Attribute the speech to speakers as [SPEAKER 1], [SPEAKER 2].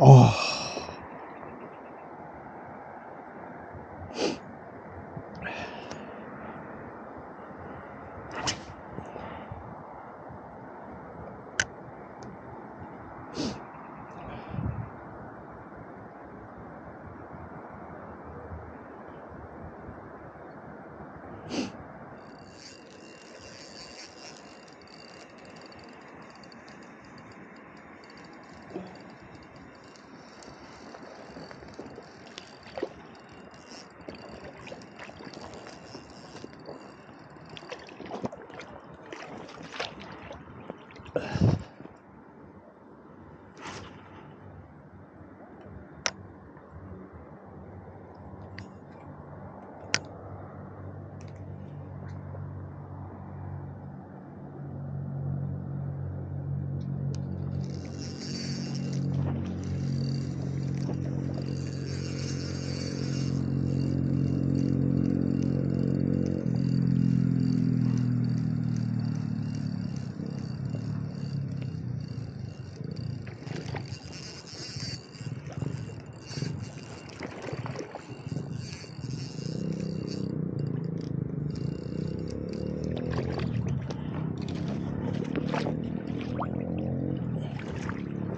[SPEAKER 1] ああ。